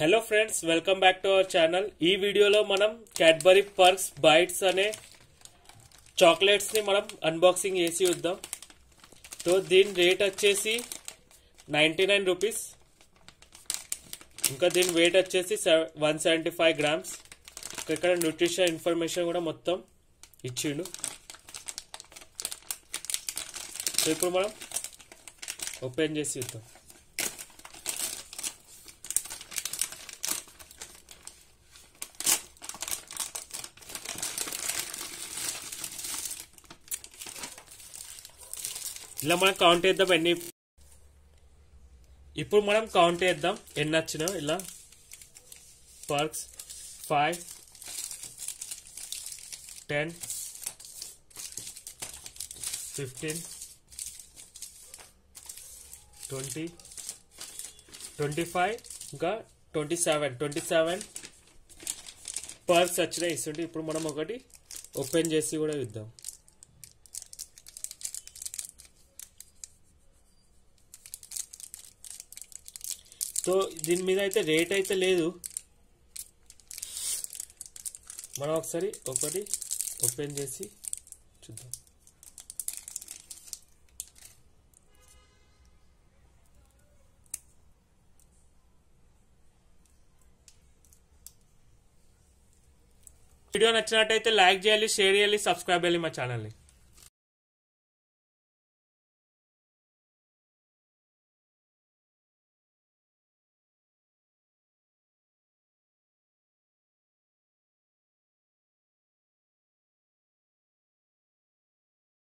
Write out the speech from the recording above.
Hello friends welcome back to our channel ఈ వీడియోలో మనం క్యాడ్బరీ పర్క్స్ బైట్స్ అనే చాక్లెట్స్ని మనం అన్బాక్సింగ్ చేసి చూద్దాం. సో దీని రేట్ వచ్చేసి నైంటీ నైన్ రూపీస్ ఇంకా దీని వెయిట్ వచ్చేసి వన్ సెవెంటీ ఫైవ్ గ్రామ్స్ ఇక్కడ న్యూట్రిషన్ ఇన్ఫర్మేషన్ కూడా మొత్తం ఇచ్చిండు. సో ఇప్పుడు మనం ఓపెన్ చేసి చూద్దాం. ఇలా మనం కౌంట్ చేద్దాం ఎన్ని. ఇప్పుడు మనం కౌంట్ చేద్దాం ఎన్ని వచ్చినాయో ఇలా. Perks five ten fifteen twenty twenty five ఇంకా twenty seven twenty seven perks వచ్చినాయి. ఇస్తుంటే ఇప్పుడు మనం ఒకటి ఓపెన్ చేసి కూడా ఇద్దాం సో దీని మీద అయితే రేట్ అయితే లేదు. మనం ఒకసారి ఒకటి ఓపెన్ చేసి చూద్దాం. వీడియో నచ్చినట్టయితే లైక్ చేయాలి షేర్ చేయాలి సబ్స్క్రైబ్ చేయాలి మా ఛానల్ని.